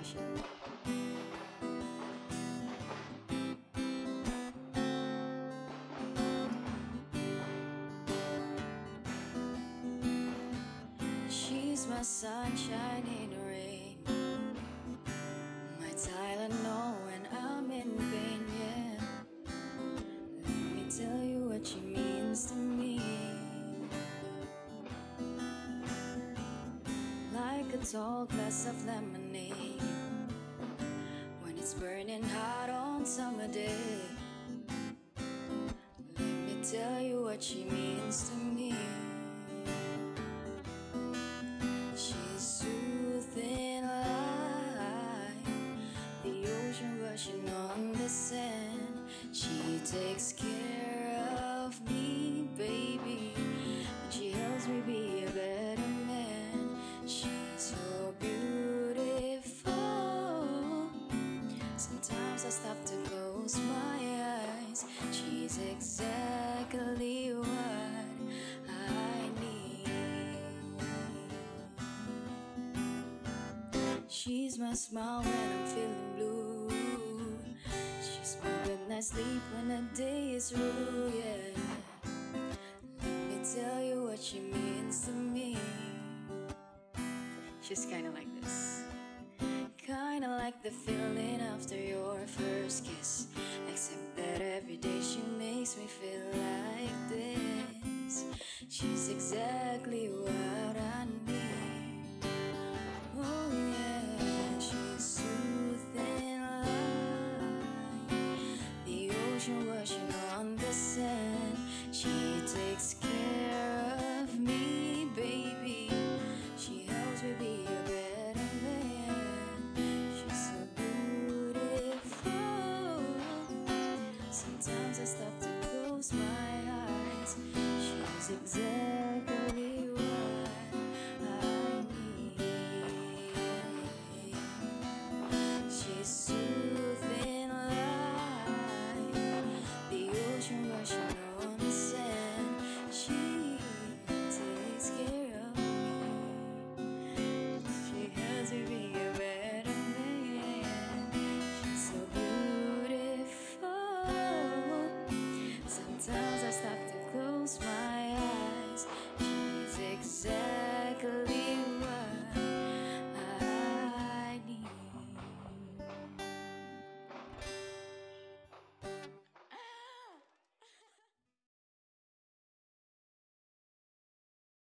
expression. She's my sunshine in the rain My Tylenol when I'm in pain, yeah Let me tell you what she means to me like a tall glass of lemonade it's burning hot on summer day. Let me tell you what she means to me. She's soothing like the ocean rushing on the sand. She takes care Stop to close my eyes. She's exactly what I need. She's my smile when I'm feeling blue. She's my good night's sleep when the day is through. Yeah. Let me tell you what she means to me. She's kinda like this. Kinda like the feeling after your first kiss. Except that every day she makes me feel like this. She's exactly what I I stop to close my eyes. She's exactly